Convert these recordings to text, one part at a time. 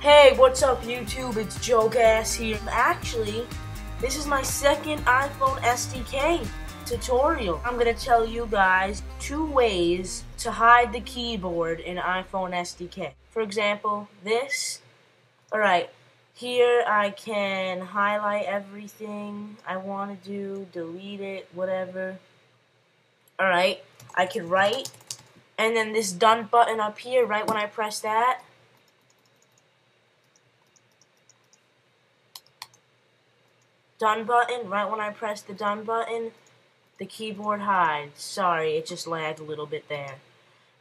Hey, what's up YouTube? It's Joe Gas here. Actually, this is my second iPhone SDK tutorial. I'm gonna tell you guys two ways to hide the keyboard in iPhone SDK. For example, this. Alright, here I can highlight everything I want to do, delete it, whatever. Alright, I can write, and then this done button up here, right when I press that, done button, right when I press the done button, the keyboard hides. Sorry, it just lagged a little bit there.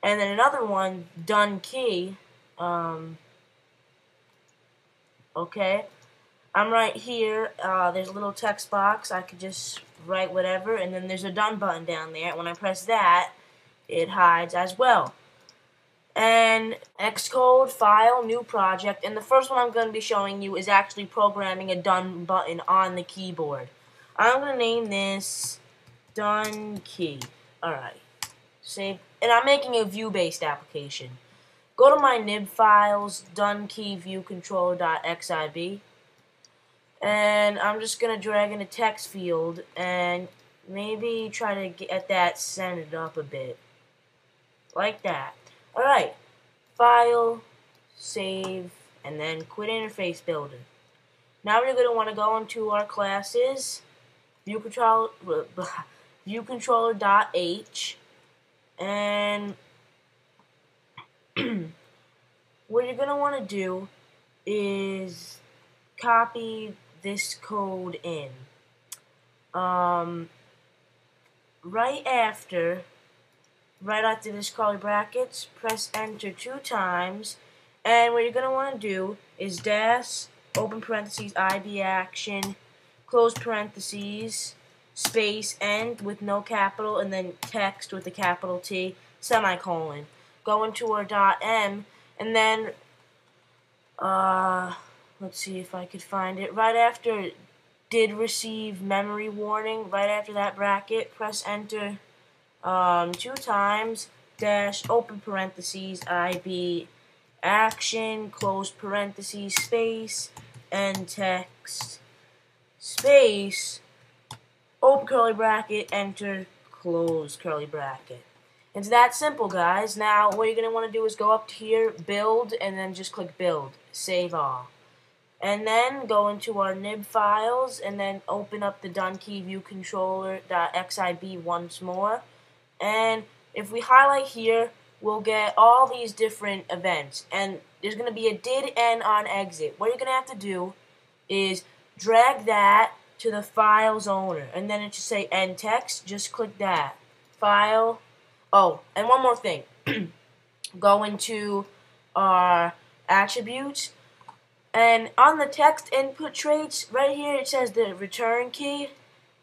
And then another one, done key. Um, okay. I'm right here. Uh, there's a little text box. I could just write whatever. And then there's a done button down there. When I press that, it hides as well and Xcode file new project and the first one I'm going to be showing you is actually programming a done button on the keyboard. I'm going to name this done key. Alright. Save and I'm making a view based application. Go to my nib files done key view controller.xib and I'm just going to drag in a text field and maybe try to get that centered up a bit. Like that. Alright, File, Save, and then Quit Interface Builder. Now we're going to want to go into our classes, View Control, View Controller.h, and what you're going to want to do is copy this code in. Um, right after right after this curly brackets, press enter two times, and what you're going to want to do is dash, open parentheses, IB action, close parentheses, space, end with no capital, and then text with a capital T, semicolon. Go into our dot M, and then, uh, let's see if I could find it. Right after did receive memory warning, right after that bracket, press enter um, two times, dash, open parentheses, IB, action, close parentheses, space, and text, space, open curly bracket, enter, close curly bracket. It's that simple, guys. Now, what you're going to want to do is go up to here, build, and then just click build, save all. And then go into our nib files, and then open up the done key view controller.xib once more. And if we highlight here, we'll get all these different events. And there's going to be a did end on exit. What you're going to have to do is drag that to the file's owner. And then it should say end text. Just click that. File. Oh, and one more thing. Go into our attributes. And on the text input traits, right here it says the return key.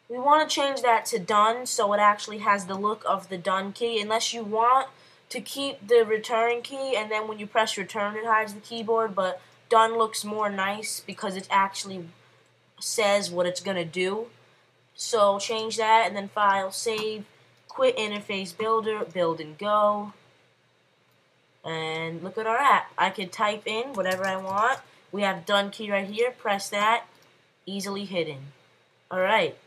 We want to change that to done so it actually has the look of the done key unless you want to keep the return key and then when you press return it hides the keyboard but done looks more nice because it actually says what it's going to do. So change that and then file, save, quit interface builder, build and go. And look at our app. I can type in whatever I want. We have done key right here. Press that. Easily hidden. Alright.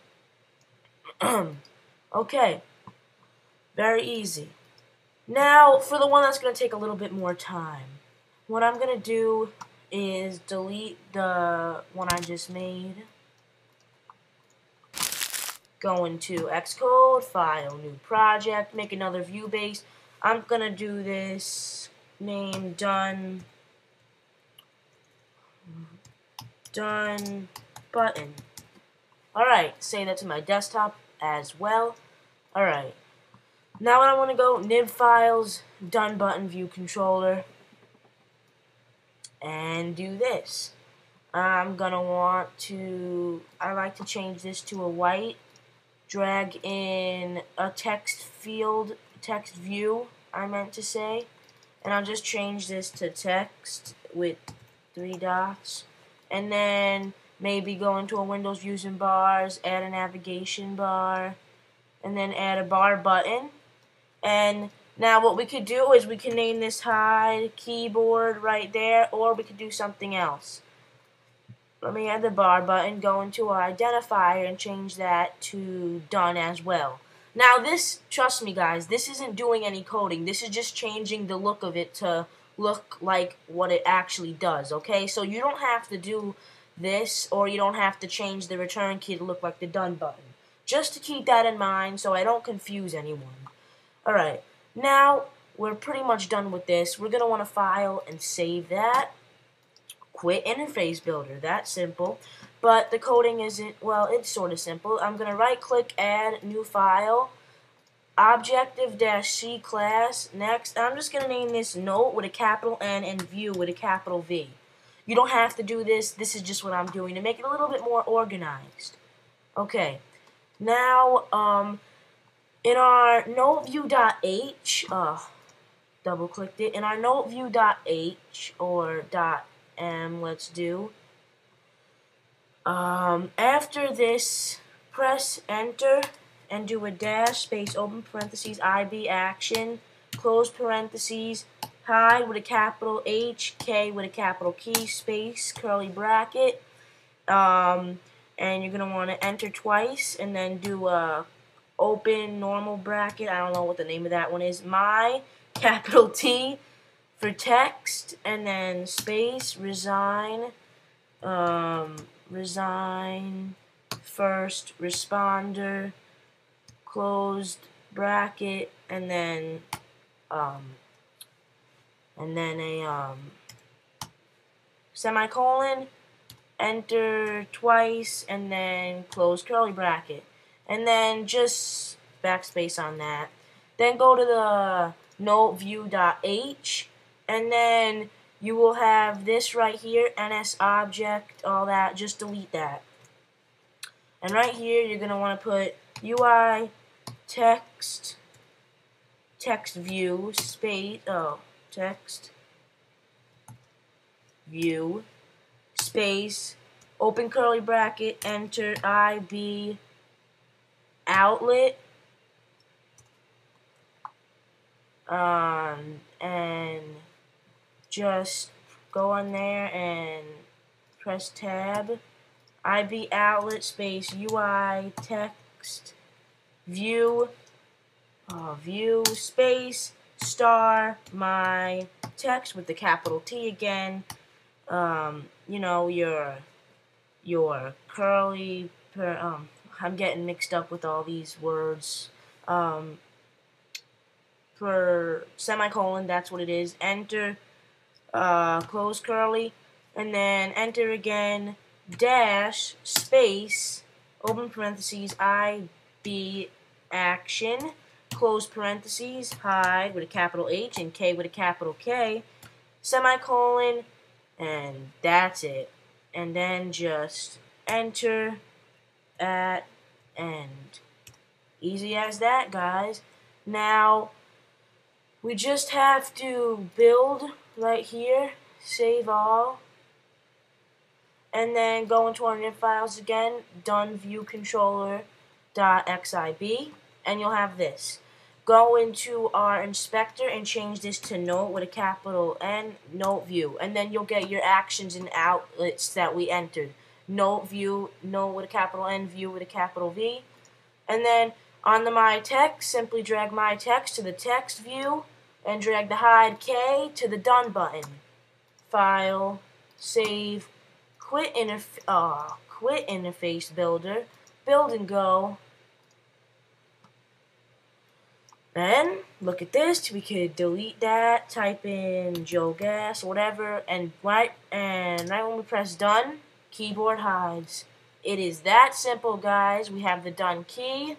okay. Very easy. Now, for the one that's going to take a little bit more time, what I'm going to do is delete the one I just made. Go into Xcode, File, New Project, make another view base. I'm going to do this name done, done button. Alright, say that to my desktop as well. Alright. Now I want to go nib files, done button, view controller, and do this. I'm going to want to, I like to change this to a white, drag in a text field, text view, I meant to say, and I'll just change this to text with three dots, and then maybe go into a Windows and bars, add a navigation bar, and then add a bar button. And Now what we could do is we can name this hide keyboard right there or we could do something else. Let me add the bar button, go into our identifier and change that to done as well. Now this, trust me guys, this isn't doing any coding. This is just changing the look of it to look like what it actually does, okay? So you don't have to do this or you don't have to change the return key to look like the done button. Just to keep that in mind so I don't confuse anyone. Alright, now we're pretty much done with this. We're going to want to file and save that. Quit interface builder, that simple. But the coding isn't, well, it's sort of simple. I'm going to right click, add new file, objective-c class. Next, I'm just going to name this note with a capital N and view with a capital V. You don't have to do this. This is just what I'm doing to make it a little bit more organized. Okay. Now, um, in our noteview.h, uh, double clicked it. In our noteview.h or .m, let's do um, after this, press enter and do a dash space open parentheses IB action close parentheses hide with a capital H K with a capital key space curly bracket. Um, and you're gonna want to enter twice and then do a open normal bracket. I don't know what the name of that one is. My capital T for text and then space resign um, resign, first responder, closed bracket, and then um, and then a um, semicolon, enter twice, and then close curly bracket, and then just backspace on that. Then go to the noteview.h, and then you will have this right here, NS object, all that, just delete that. And right here, you're going to want to put UI text, text view, space, oh, text view, space, open curly bracket, enter IB outlet, um, and just go on there and press tab IB outlet space UI text view uh, view space star my text with the capital T again. Um, you know your your curly per, um, I'm getting mixed up with all these words. Um, for semicolon that's what it is. Enter uh, close curly, and then enter again, dash, space, open parentheses, IB action, close parentheses, hide with a capital H and K with a capital K, semicolon, and that's it. And then just enter at end. Easy as that, guys. Now, we just have to build right here, save all, and then go into our nib files again, done view controller .xib, and you'll have this. Go into our inspector and change this to note with a capital N, note view, and then you'll get your actions and outlets that we entered. Note view, note with a capital N, view with a capital V, and then on the my text, simply drag my text to the text view, and drag the hide K to the done button. File, save, quit, interf uh, quit interface builder, build and go. Then, look at this, we could delete that, type in Joe Gas, whatever, and right, and right when we press done, keyboard hides. It is that simple, guys. We have the done key,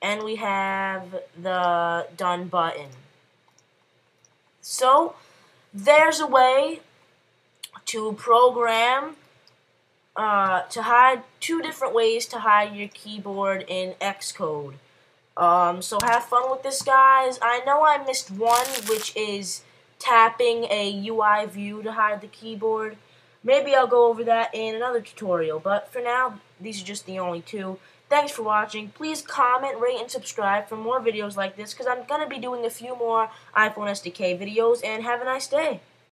and we have the done button. So there's a way to program uh, to hide two different ways to hide your keyboard in Xcode. Um, so have fun with this, guys. I know I missed one, which is tapping a UI view to hide the keyboard. Maybe I'll go over that in another tutorial, but for now, these are just the only two. Thanks for watching. Please comment, rate, and subscribe for more videos like this because I'm going to be doing a few more iPhone SDK videos. And have a nice day.